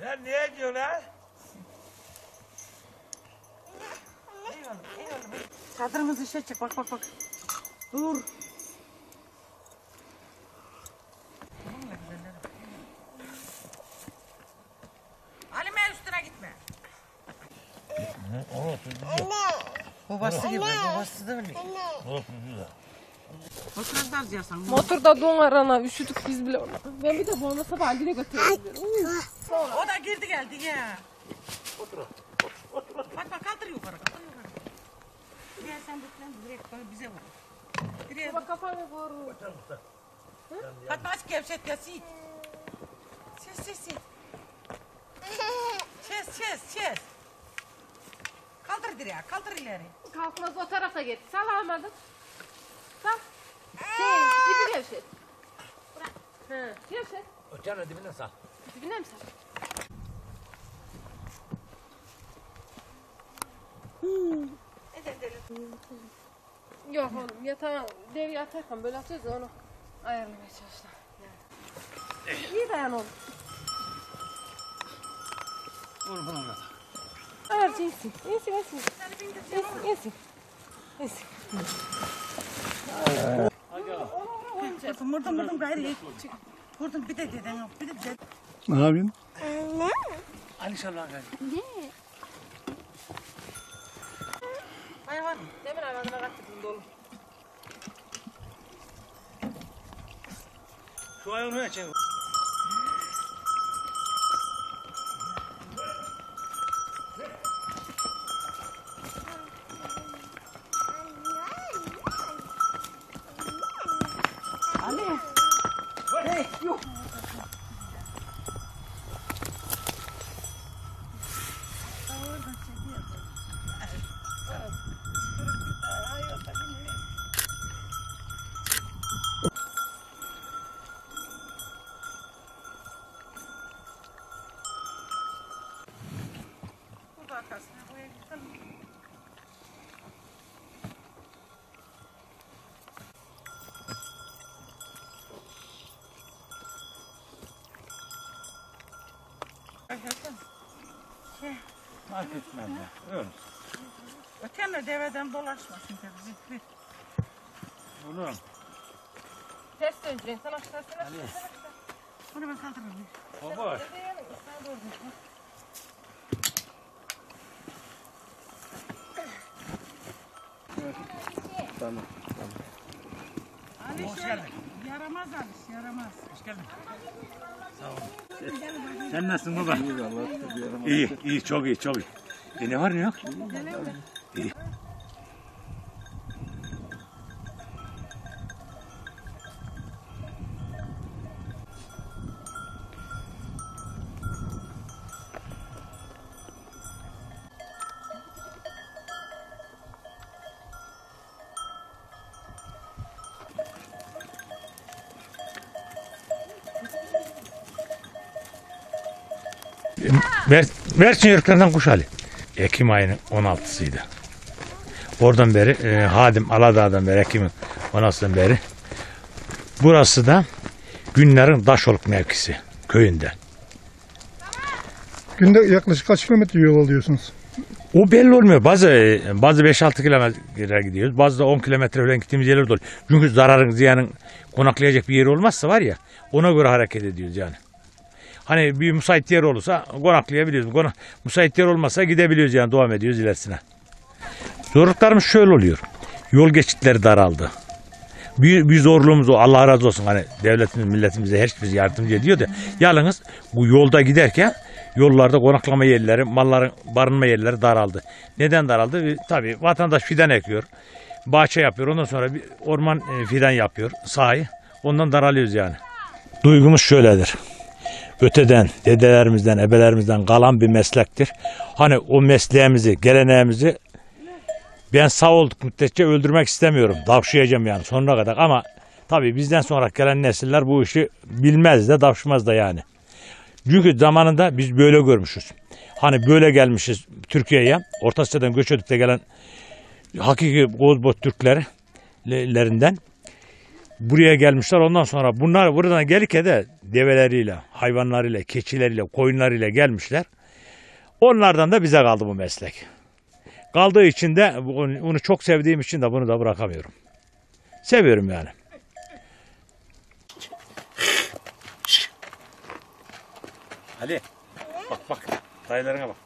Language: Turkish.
Lan niye diyor lan? Eyvallah, eyvallah. Çadırımızı işe çek. Bak bak bak. Dur. Halime üstüne gitme. Babası gibi, babası da öyle. Oturanlar diyorsan. Motorda don arana üşüdük biz bile ona. Ben bir de bu ona sabah Ali'ne götürüyorum. O da girdi geldi ya. Otur. Otur. Bak bak kaldır yukarı, kaldır yukarı. Gel sen beklen, direkt böyle bize vur. Direkt Bak kafanı koru. Fatma aç gevşet ya sit. Ses ses ses. Çez çez çez. Kaldır direğe kaldır ileri. Kalkmaz o tarafa git. Sal Sal. Şey, dibi gevşet. Bırak. Hı, gevşet. Ocağın dibine sal. Dibine mi sal? Yok oğlum yatağa dev yatarken böyle atıyoruz onu ayarlamaya çalıştım. Yani. İyi dayan oğlum. Oğlum bana anlat. Evet iyisin. İyisin iyisin. İyisin iyisin. İyisin. Vurdum vurdum gayrı. Vurdum bir de deden yok bir de deden. Ne yapıyorsun? Ali şallah gel. Hayvan. Demin hayvanına kaçırdın dolu. Şu ayağını ne çek? Fark etmez ya. Öyle. Ötenle deveden dolaşmasın tabii. Bir- Oğlum. Ters döneceksin. Sen aşağı sen aşağı. sen aşağı. Bunu ben kaldırırım. Baba. Sen doğru düzgün. Ali şöyle. Yaramaz Ali, yaramaz. Hoş geldin. Sağ ol. Sen nasılsın baba? İyi, iyi, çok iyi, çok iyi. E ne var ne yok? İyi. Ver, Mersin Yörüklerinden Kuş Ali. Ekim ayının 16'sıydı. Oradan beri e, Hadim Aladağ'dan beri Ekim'in 16'sından beri. Burası da Günler'in Daşoluk mevkisi köyünde. Günde yaklaşık kaç kilometre yol alıyorsunuz? O belli olmuyor. Bazı bazı 5-6 kilometre gidiyoruz. Bazı da 10 kilometre falan gittiğimiz yerler de oluyor. Çünkü zararın ziyanın konaklayacak bir yer olmazsa var ya ona göre hareket ediyoruz yani. Hani bir müsait yer olursa konaklayabiliyoruz. Kona, müsait yer olmazsa gidebiliyoruz yani devam ediyoruz ilerisine. Zorluklarımız şöyle oluyor. Yol geçitleri daraldı. Bir, bir zorluğumuz o. Allah razı olsun. Hani devletimiz, milletimize her şey yardımcı ediyor da. Yalnız bu yolda giderken yollarda konaklama yerleri, malların barınma yerleri daraldı. Neden daraldı? E, Tabii vatandaş fidan ekiyor. Bahçe yapıyor. Ondan sonra bir orman e, fidan yapıyor. Sahi. Ondan daralıyoruz yani. Duygumuz şöyledir. Öteden, dedelerimizden, ebelerimizden kalan bir meslektir. Hani o mesleğimizi, geleneğimizi ben sağ olduk müddetçe öldürmek istemiyorum. Davşayacağım yani sonuna kadar ama tabii bizden sonra gelen nesiller bu işi bilmez de davşmaz da yani. Çünkü zamanında biz böyle görmüşüz. Hani böyle gelmişiz Türkiye'ye. Orta Asya'dan göç edip de gelen hakiki Gozbot Türklerinden buraya gelmişler. Ondan sonra bunlar buradan gelirken de develeriyle, hayvanlarıyla, keçileriyle, koyunlarıyla gelmişler. Onlardan da bize kaldı bu meslek. Kaldığı için de bunu çok sevdiğim için de bunu da bırakamıyorum. Seviyorum yani. Ali bak bak dayılarına bak.